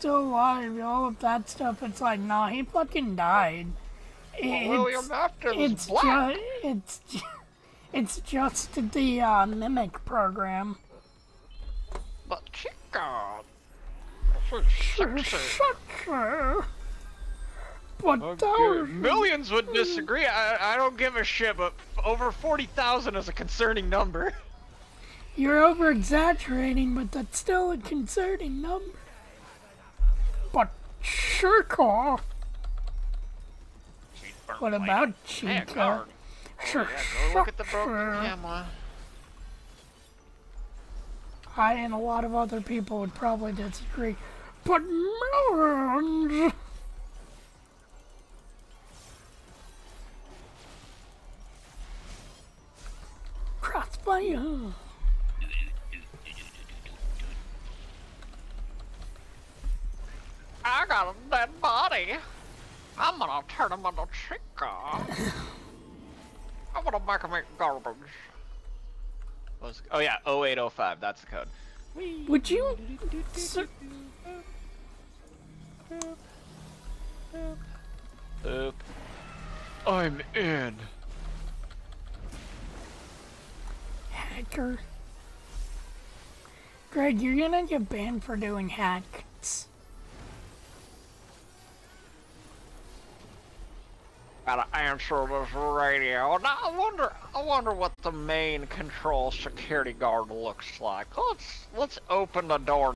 still alive, all of that stuff. It's like, nah, he fucking died. It's, William Afton's it's black. just, it's, ju- it's just the uh, mimic program. But chica. This is sexy. But Okay. Millions would disagree. I, I don't give a shit, but f- over 40,000 is a concerning number. you're over exaggerating, but that's still a concerning number. But Chica, what about Chica? Sure, Go look at the broken camera. I and a lot of other people would probably disagree. But millions. Crossfire. Got a dead body. I'm gonna turn him into chica. I'm gonna make him eat garbage. What's- Oh yeah, 0805, that's the code. Would you? Sir, Oop. I'm in. hacker. Greg, you're gonna get banned for doing hacks. Gotta answer this radio. Now I wonder, I wonder what the main control security guard looks like. Let's let's open the door